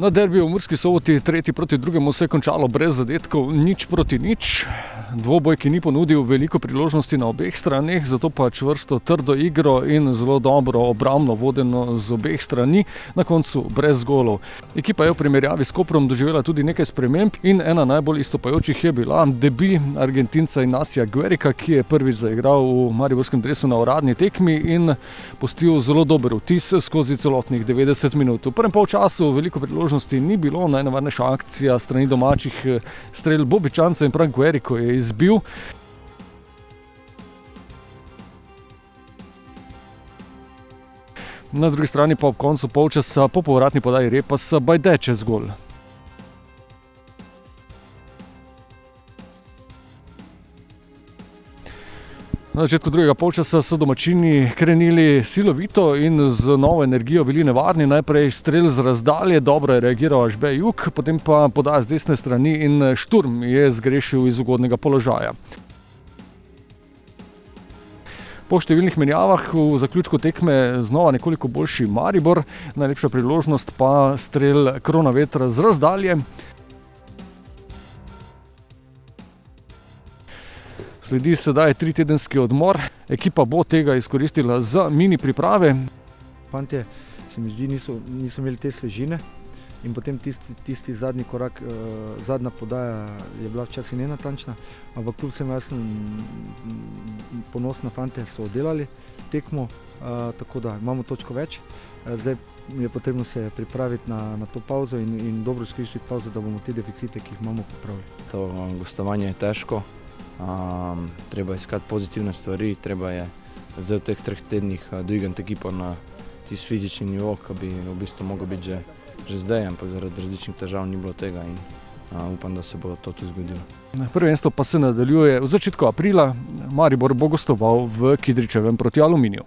Na derbiju v Murski soboti, tretji proti drugemu, se je končalo brez zadetkov, nič proti nič. Dvoboj, ki ni ponudil veliko priložnosti na obeh straneh, zato pa čvrsto, trdo igro in zelo dobro obrambno vodeno z obeh strani, na koncu brez golov. Ekipa je v primerjavi s Koprom doživela tudi nekaj sprememb in ena najbolj istopajočih je bila debi Argentinca Inasija Guerika, ki je prvič zaigral v mariborskem dresu na uradni tekmi in postil zelo dober vtis skozi celotnih 90 minut. V prvem polčasu veliko priložnosti ni bilo, najnevarnejša akcija strani domačih strel Bobičanca in prav Gueriko je izbil. Na drugi strani pa ob koncu polčasa po povratni podaji repa se bajde čez gol. Na začetku drugega polčasa so domačini krenili silovito in z novo energijo bili nevarni. Najprej strel z razdalje, dobro je reagiral Ažbe Jug, potem pa podaja z desne strani in Šturm je zgrešil iz ugodnega položaja. Po številnih menjavah v zaključku tekme znova nekoliko boljši Maribor, najlepša priložnost pa strel krona vetra z razdalje. Sledi sedaj tritedenski odmor, ekipa bo tega izkoristila za mini priprave. Fantje se mi zdi, niso, niso imeli te svežine in potem tisti, tisti zadnji korak, zadnja podaja je bila včasih nenatančna, ampak kljub vsemu jaz sem ponosen na fante, so oddelali tekmo, tako da imamo točko več. Zdaj je potrebno se pripraviti na, na to pavzo in, in dobro izkoristiti pavzo, da bomo te deficite, ki jih imamo, popravili. To gostovanje je težko. Um, treba iskati pozitivne stvari, treba je zdaj v teh treh tednih dvigati ekipo na tisti fizični nivo, ki bi v bistvu mogel biti že, že zdaj, ampak zaradi različnih težav ni bilo tega in uh, upam, da se bo to tudi zgodilo. Prvenstvo pa se nadaljuje v začetku aprila, Maribor bo gostoval v Kidričevem proti Aluminiju.